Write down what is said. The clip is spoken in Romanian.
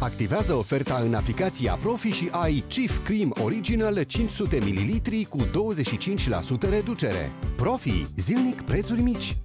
Activează oferta în aplicația Profi și ai Chief Cream Original 500 ml cu 25% reducere. Profi, zilnic prețuri mici.